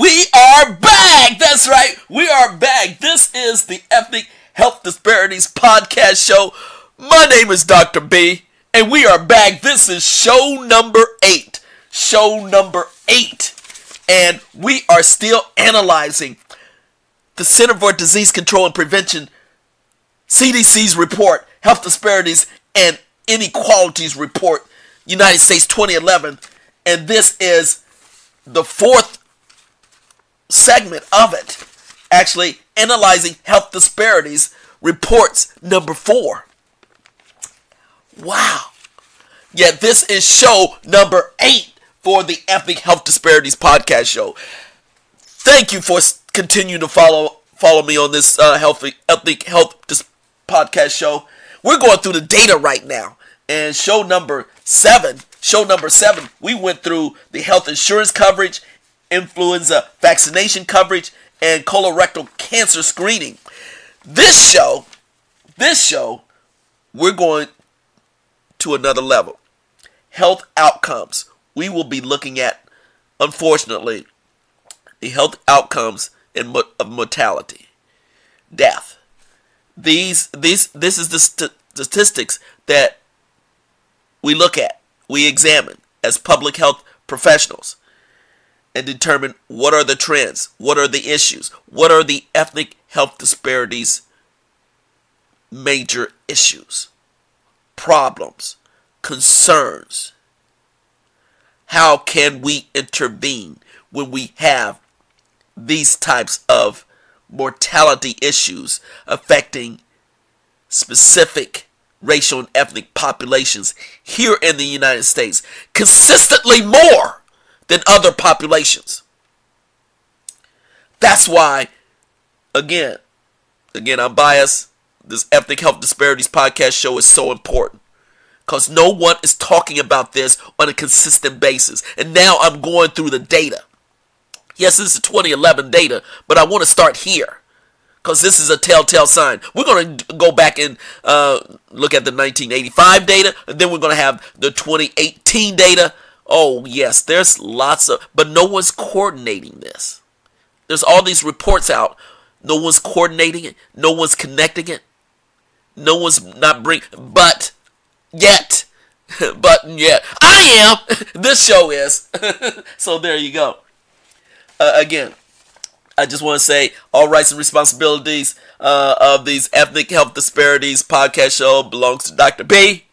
We are back! That's right, we are back. This is the Ethnic Health Disparities Podcast Show. My name is Dr. B, and we are back. This is show number eight. Show number eight. And we are still analyzing the Center for Disease Control and Prevention, CDC's report, Health Disparities and Inequalities Report, United States 2011. And this is the fourth segment of it. Actually, analyzing health disparities reports number four. Wow. Yeah, this is show number eight for the Ethnic Health Disparities podcast show. Thank you for continuing to follow follow me on this uh, healthy ethnic health dis- podcast show. We're going through the data right now, and show number seven. Show number seven, we went through the health insurance coverage, influenza vaccination coverage, and colorectal cancer screening. This show, this show, we're going to another level. Health outcomes. We will be looking at, unfortunately, the health outcomes in, of mortality, death. These, these, this is the st- statistics that we look at, we examine as public health professionals and determine what are the trends, what are the issues, what are the ethnic health disparities major issues, problems, concerns. How can we intervene when we have these types of mortality issues affecting specific racial and ethnic populations here in the United States consistently more than other populations. That's why, again, again, I'm biased. This Ethnic Health Disparities podcast show is so important because no one is talking about this on a consistent basis. And now I'm going through the data. Yes, this is 2011 data, but I want to start here because this is a telltale sign. We're going to go back and uh, look at the 1985 data, and then we're going to have the 2018 data. Oh, yes, there's lots of, but no one's coordinating this. There's all these reports out. No one's coordinating it. No one's connecting it. No one's not bring, but yet, but yet, I am. this show is. so there you go uh, again, I just want to say all rights and responsibilities uh, of these ethnic health disparities podcast show belongs to Dr. B.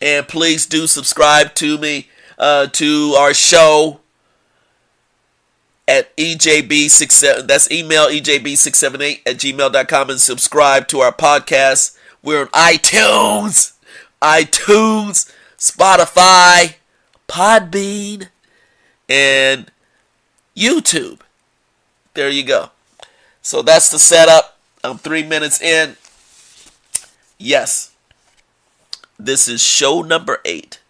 And please do subscribe to me uh, to our show at EJB67. That's email EJB678 at gmail.com and subscribe to our podcast. We're on iTunes, iTunes, Spotify, Podbean, and YouTube. There you go. So that's the setup. I'm three minutes in. Yes, this is show number eight.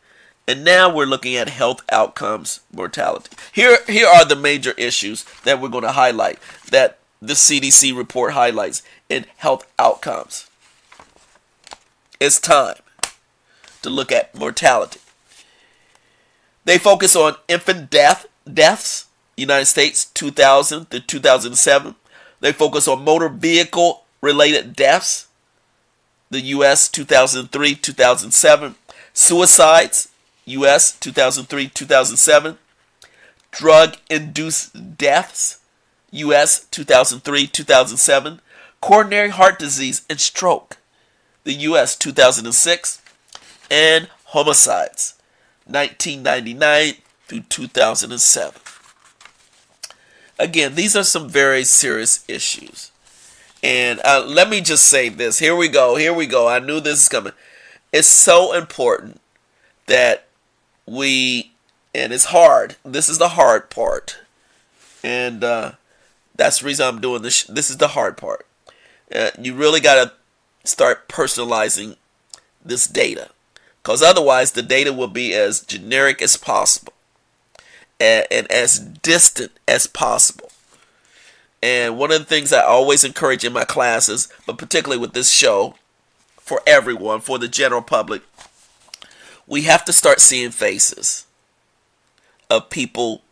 And now we're looking at health outcomes mortality. Here, here are the major issues that we're going to highlight that the CDC report highlights in health outcomes. It's time to look at mortality. They focus on infant death deaths, United States 2000 to 2007. They focus on motor vehicle related deaths. The US 2003 2007. Suicides, US 2003 2007. Drug induced deaths, US 2003 2007. Coronary heart disease and stroke, the US 2006. And homicides, 1999 through 2007. Again, these are some very serious issues. And uh, let me just say this. Here we go. Here we go. I knew this is coming. It's so important that we, and it's hard. This is the hard part. And uh, that's the reason I'm doing this. This is the hard part. Uh, you really got to start personalizing this data. Because otherwise, the data will be as generic as possible and, and as distant as possible. And one of the things I always encourage in my classes, but particularly with this show, for everyone, for the general public, we have to start seeing faces of people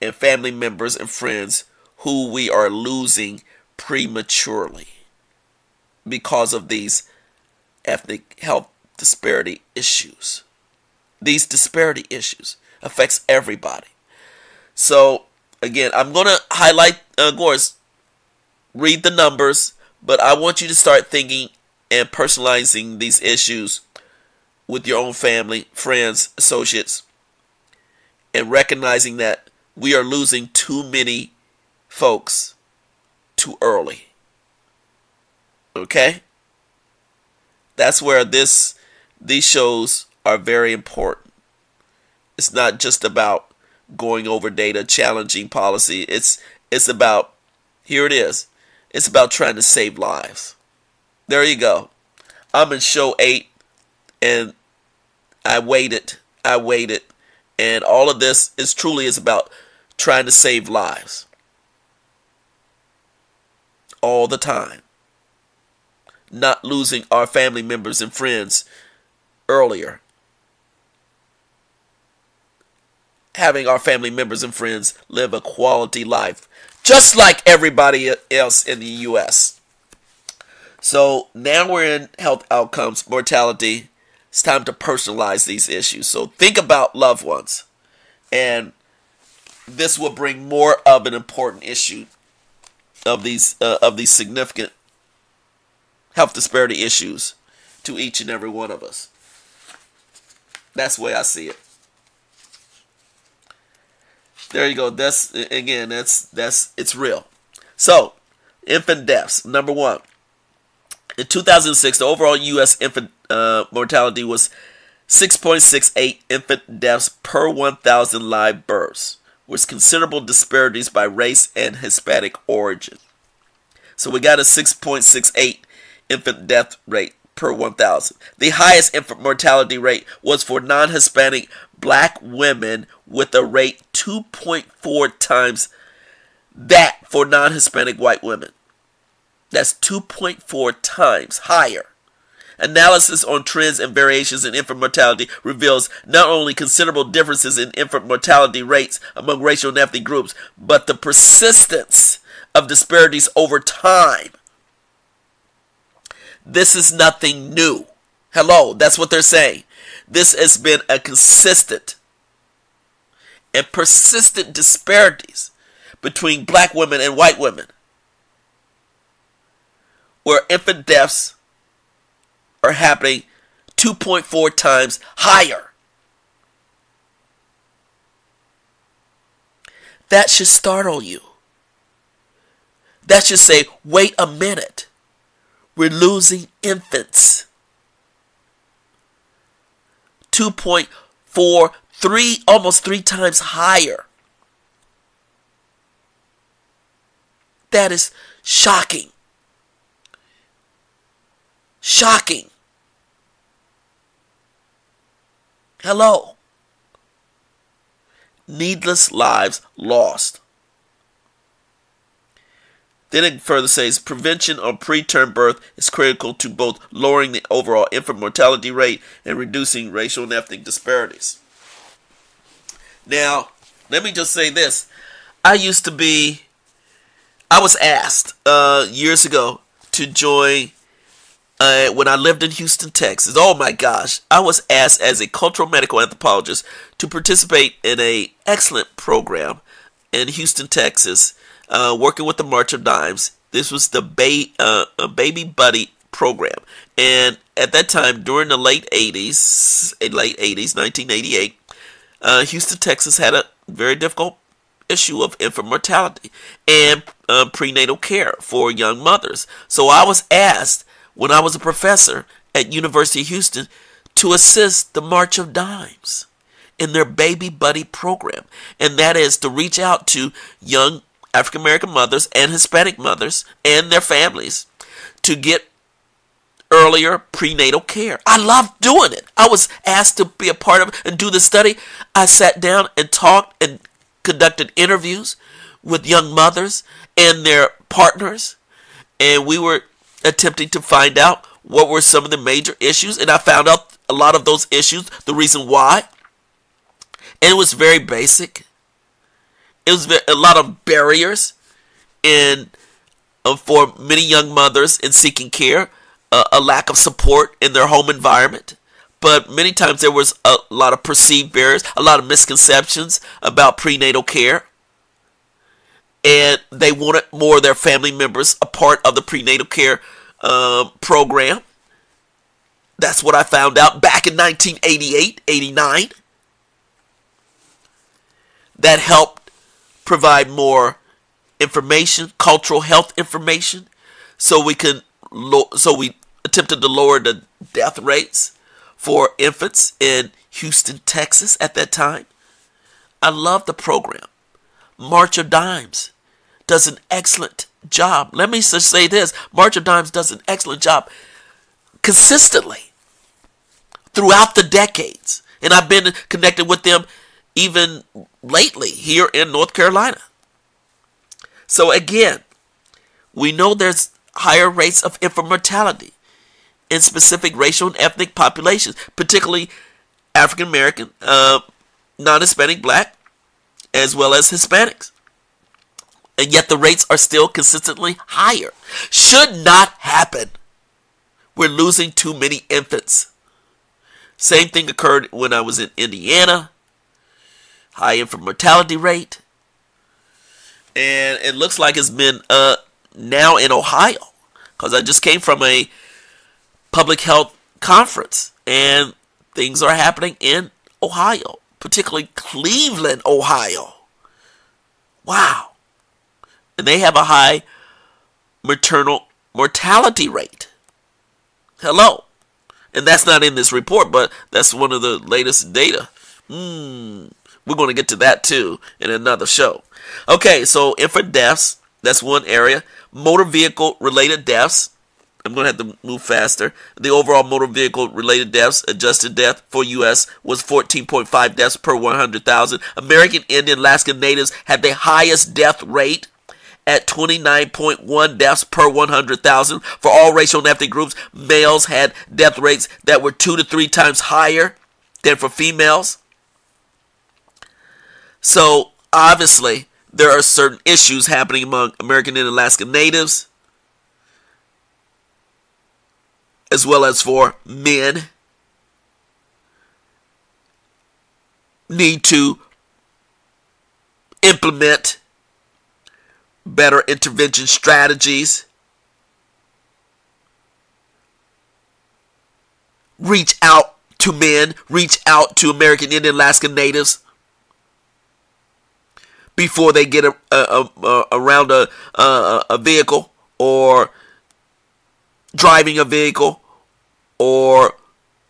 and family members and friends who we are losing prematurely because of these ethnic health disparity issues. These disparity issues affects everybody. So again, I'm going to highlight, uh, of course, read the numbers, but I want you to start thinking and personalizing these issues with your own family, friends, associates, and recognizing that we are losing too many folks too early. Okay? That's where this these shows are very important. It's not just about going over data, challenging policy. It's it's about here it is. It's about trying to save lives. There you go. I'm in show 8 and I waited. I waited. And all of this is truly is about trying to save lives. All the time. Not losing our family members and friends earlier. Having our family members and friends live a quality life, just like everybody else in the U.S. So now we're in health outcomes, mortality. It's time to personalize these issues. So think about loved ones. And this will bring more of an important issue of these uh, of these significant health disparity issues to each and every one of us. That's the way I see it. There you go. That's again. That's that's it's real. So, infant deaths. Number one. In 2006, the overall U.S. infant uh, mortality was 6.68 infant deaths per 1,000 live births, with considerable disparities by race and Hispanic origin. So we got a 6.68 infant death rate per 1,000. The highest infant mortality rate was for non Hispanic black women, with a rate 2.4 times that for non Hispanic white women. That's 2.4 times higher. Analysis on trends and variations in infant mortality reveals not only considerable differences in infant mortality rates among racial and ethnic groups, but the persistence of disparities over time this is nothing new. Hello, that's what they're saying. This has been a consistent and persistent disparities between black women and white women, where infant deaths are happening 2.4 times higher. That should startle you. That should say, wait a minute. We're losing infants. 2.43, almost three times higher. That is shocking. Shocking. Hello. Needless lives lost. Then it further says prevention of preterm birth is critical to both lowering the overall infant mortality rate and reducing racial and ethnic disparities. Now, let me just say this. I used to be, I was asked uh, years ago to join uh, when I lived in Houston, Texas. Oh my gosh, I was asked as a cultural medical anthropologist to participate in a excellent program in Houston, Texas uh, working with the March of Dimes. This was the ba- uh, Baby Buddy program. And at that time, during the late 80s, eh, late 80s, 1988, uh, Houston, Texas had a very difficult issue of infant mortality and uh, prenatal care for young mothers. So I was asked when I was a professor at University of Houston to assist the March of Dimes in their Baby Buddy program. And that is to reach out to young African American mothers and Hispanic mothers and their families to get earlier prenatal care. I loved doing it. I was asked to be a part of and do the study. I sat down and talked and conducted interviews with young mothers and their partners, and we were attempting to find out what were some of the major issues, and I found out a lot of those issues, the reason why. And it was very basic. it was a lot of barriers in uh, for many young mothers in seeking care, uh, a lack of support in their home environment. But many times there was a lot of perceived barriers, a lot of misconceptions about prenatal care. And they wanted more of their family members a part of the prenatal care uh, program. That's what I found out back in 1988, 89. That helped provide more information, cultural health information, so we can so we attempted to lower the death rates for infants in Houston, Texas at that time. I love the program. March of Dimes does an excellent job. Let me just say this March of Dimes does an excellent job consistently throughout the decades. And I've been connected with them even lately here in North Carolina. So again, we know there's higher rates of infant mortality in specific racial and ethnic populations, particularly African American, uh, non Hispanic black, as well as Hispanics. And yet the rates are still consistently higher. Should not happen. We're losing too many infants. Same thing occurred when I was in Indiana. High infant mortality rate. And it looks like it's been uh, now in Ohio. Because I just came from a public health conference. And things are happening in Ohio. Particularly Cleveland, Ohio. Wow. And they have a high maternal mortality rate. Hello. And that's not in this report, but that's one of the latest data. Hmm. We're going to get to that too in another show. Okay, so infant deaths, that's one area. Motor vehicle related deaths. I'm going to have to move faster. The overall motor vehicle related deaths, adjusted death for U.S. was 14.5 deaths per 100,000. American Indian Alaskan Natives had the highest death rate at 29.1 deaths per 100,000. For all racial and ethnic groups, males had death rates that were two to three times higher than for females. So, obviously, there are certain issues happening among American and Alaska Natives, as well as for men. Need to implement better intervention strategies, reach out to men, reach out to American Indian Alaska Natives before they get a, a, a, around a, a vehicle or driving a vehicle or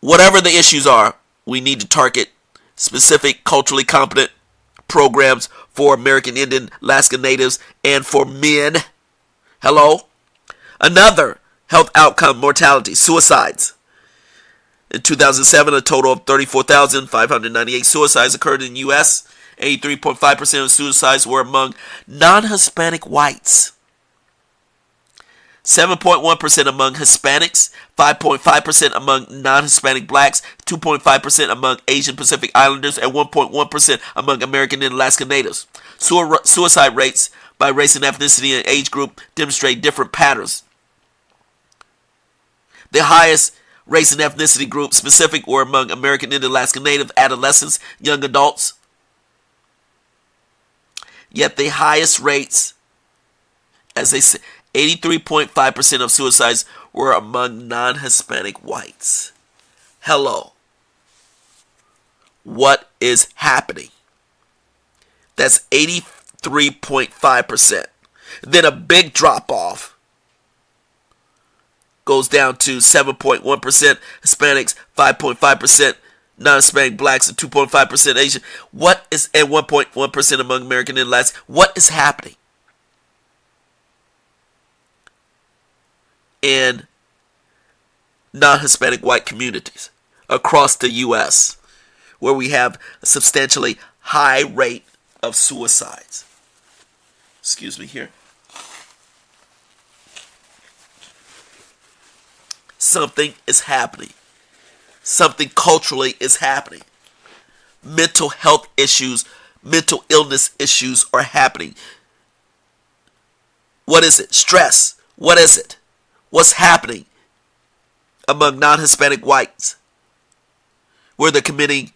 whatever the issues are. We need to target specific culturally competent programs for American Indian Alaska Natives and for men. Hello? Another health outcome mortality, suicides. In 2007, a total of 34,598 suicides occurred in the U.S. 83.5% of suicides were among non Hispanic whites. 7.1% among Hispanics, 5.5% among non Hispanic blacks, 2.5% among Asian Pacific Islanders, and 1.1% among American and Alaska Natives. Suicide rates by race and ethnicity and age group demonstrate different patterns. The highest race and ethnicity group specific were among American and Alaska Native adolescents, young adults. Yet the highest rates, as they say, 83.5% of suicides were among non Hispanic whites. Hello. What is happening? That's 83.5%. Then a big drop off goes down to 7.1% Hispanics, 5.5% non-Hispanic blacks, and 2.5% Asian. What is at 1.1% among American and? What is happening? In non Hispanic white communities across the U.S., where we have a substantially high rate of suicides. Excuse me here. Something is happening. Something culturally is happening. Mental health issues mental illness issues are happening. What is it? Stress. What is it? What's happening among non Hispanic whites? Where they're committing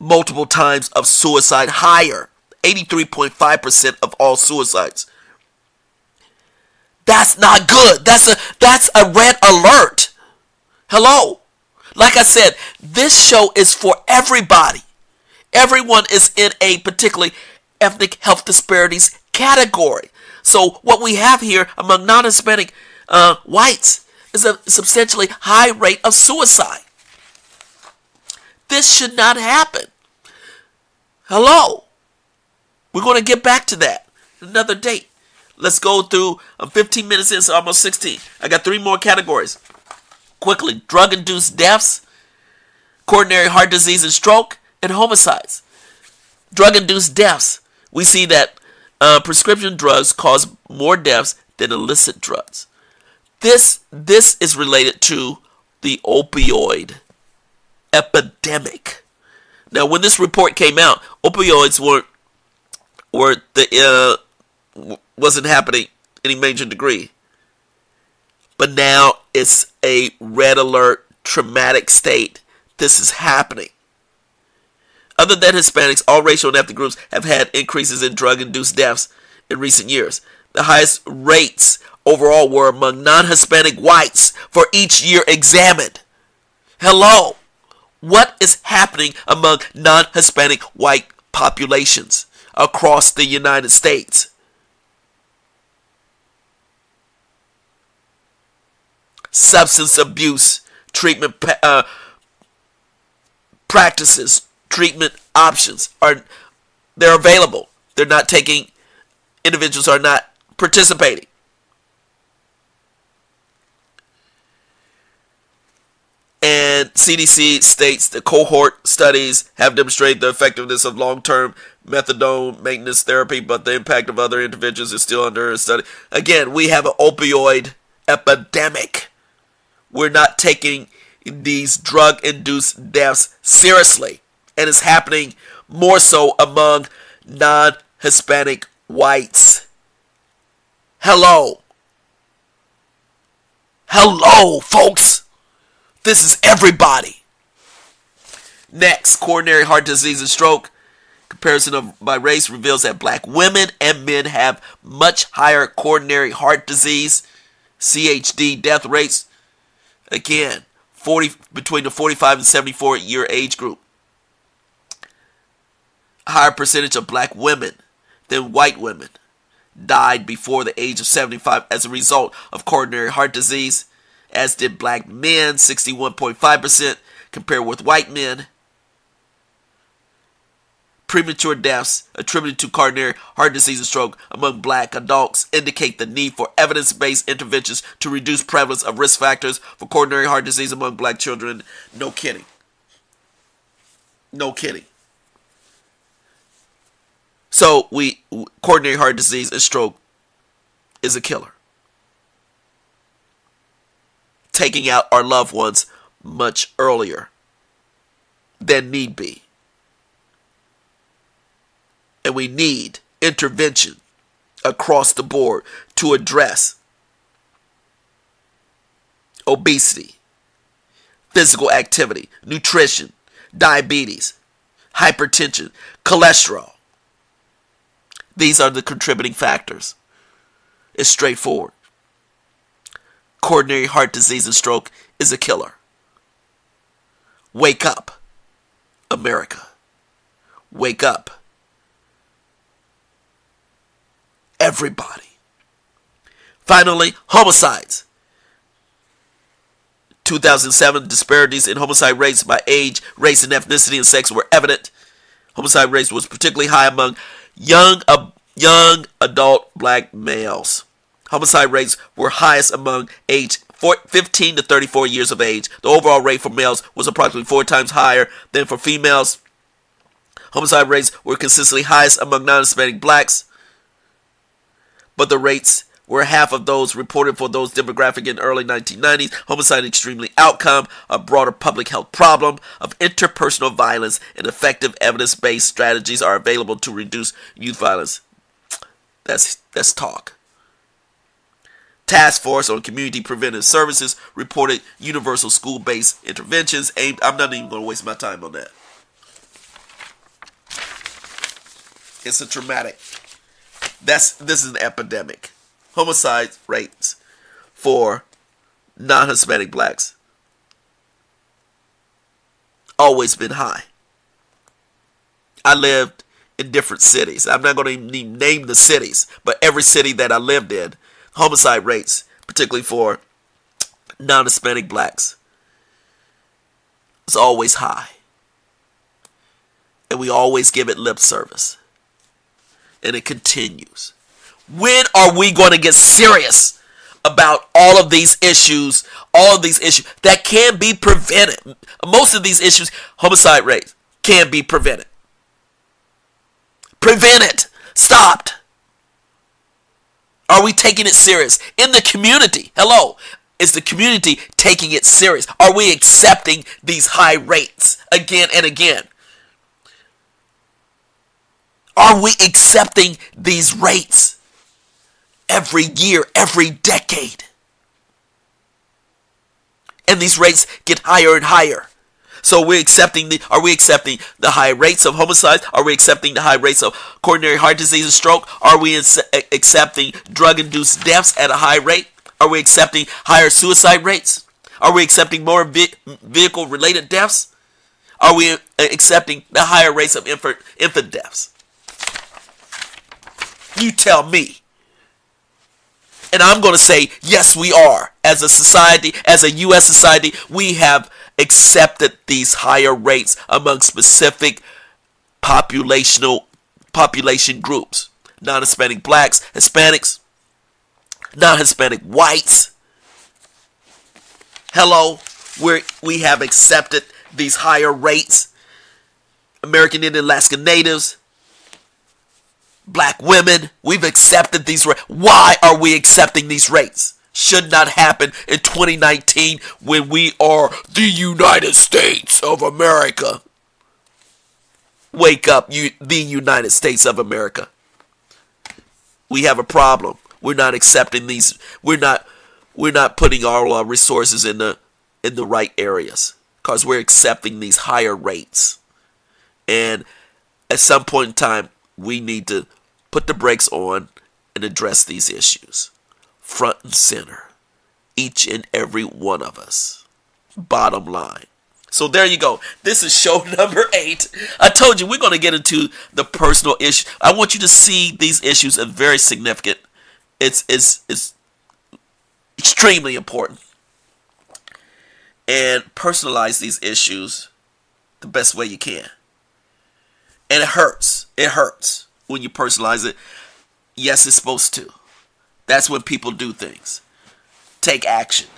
multiple times of suicide higher 83.5% of all suicides. That's not good. That's a that's a red alert. Hello? Like i said this show is for everybody. Everyone is in a particularly ethnic health disparities category so what we have here among non-hispanic uh, whites is a substantially high rate of suicide this should not happen. Hello. We're going to get back to that another date. Let's go through. I'm 15 minutes in, so almost 16. I got three more categories. Quickly drug induced deaths, coronary heart disease and stroke, and homicides. Drug induced deaths. We see that uh, prescription drugs cause more deaths than illicit drugs. This, this is related to the opioid epidemic. Now, when this report came out, opioids weren't were the uh, wasn't happening any major degree. But now it's a red alert, traumatic state. This is happening. Other than Hispanics, all racial and ethnic groups have had increases in drug-induced deaths in recent years. The highest rates overall were among non-Hispanic whites for each year examined. Hello what is happening among non Hispanic white populations across the United States. Substance abuse treatment uh, practices, treatment options are they're available. They're not taking individuals are not participating. And CDC states the cohort studies have demonstrated the effectiveness of long term methadone maintenance therapy, but the impact of other interventions is still under study. Again, we have an opioid epidemic. We're not taking these drug induced deaths seriously. And it's happening more so among non Hispanic whites. Hello. Hello, folks. This is everybody. Next, coronary heart disease and stroke. Comparison of by race reveals that black women and men have much higher coronary heart disease, CHD death rates. Again, 40 between the 45 and 74 year age group. Higher percentage of black women than white women died before the age of 75 as a result of coronary heart disease as did black men, 61.5%, compared with white men. Premature deaths attributed to coronary heart disease and stroke among black adults indicate the need for evidence based interventions to reduce prevalence of risk factors for coronary heart disease among black children. No kidding. No kidding. So we coronary heart disease and stroke is a killer taking out our loved ones much earlier than need be. And we need intervention across the board to address obesity, physical activity, nutrition, diabetes, hypertension, cholesterol. These are the contributing factors. It's straightforward coronary heart disease and stroke is a killer. Wake up, America. Wake up. Everybody. Finally, homicides. 2007 disparities in homicide rates by age, race, and ethnicity and sex were evident. Homicide rates was particularly high among young, uh, young adult black males. Homicide rates were highest among age 15 to 34 years of age. The overall rate for males was approximately four times higher than for females. Homicide rates were consistently highest among non Hispanic blacks, but the rates were half of those reported for those demographic in early 1990s. Homicide extremely outcome, a broader public health problem of interpersonal violence, and effective evidence-based strategies are available to reduce youth violence. That's that's talk. Task Force on Community Preventive Services reported universal school-based interventions aimed. I'm not even going to waste my time on that. It's a traumatic. That's this is an epidemic. Homicide rates for non-Hispanic blacks always been high. I lived in different cities. I'm not going to name the cities, but every city that I lived in, homicide rates, particularly for non-Hispanic blacks, is always high. And we always give it lip service. And it continues. When are we going to get serious about all of these issues, all of these issues that can be prevented? Most of these issues, homicide rates, can be prevented. Prevent it. Stopped. Are we taking it serious? In the community, hello, is the community taking it serious? Are we accepting these high rates again and again? Are we accepting these rates every year, every decade? And these rates get higher and higher. So we're accepting the are we accepting the high rates of homicides? Are we accepting the high rates of coronary heart disease and stroke? Are we accepting drug-induced deaths at a high rate? Are we accepting higher suicide rates? Are we accepting more vehicle-related deaths? Are we uh, accepting the higher rates of infant, infant deaths? You tell me. And I'm going to say, yes, we are. As a society, as a U.S. society, we have accepted these higher rates among specific populational population groups. Non-Hispanic blacks, Hispanics, non-Hispanic whites. Hello, we we have accepted these higher rates. American Indian Alaska Natives, black women, we've accepted these rates. Why are we accepting these rates? Should not happen in 2019 when we are the United States of America. Wake up, you the United States of America. We have a problem. We're not accepting these. We're not. We're not putting all our resources in the in the right areas because we're accepting these higher rates. And at some point in time, we need to put the brakes on and address these issues front and center. Each and every one of us. Bottom line. So there you go. This is show number eight. I told you we're going to get into the personal issue. I want you to see these issues as very significant. It's it's it's extremely important. And personalize these issues the best way you can. And it hurts. It hurts when you personalize it. Yes, it's supposed to. That's when people do things. Take action.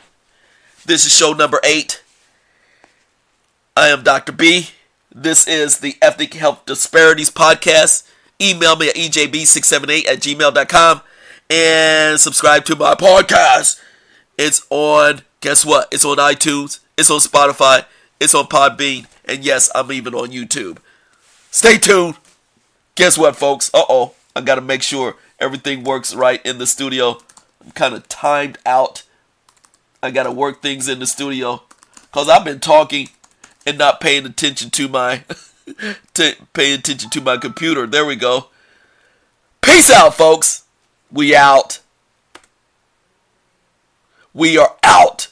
This is show number eight. I am Dr. B. This is the Ethnic Health Disparities Podcast. Email me at ejb678 at gmail.com and subscribe to my podcast. It's on, guess what? It's on iTunes, it's on Spotify, it's on Podbean, and yes, I'm even on YouTube. Stay tuned. Guess what, folks? Uh oh. I got to make sure everything works right in the studio. I'm kind of timed out. I got to work things in the studio because I've been talking and not paying attention to my to paying attention to my computer. There we go. Peace out, folks. We out. We are out.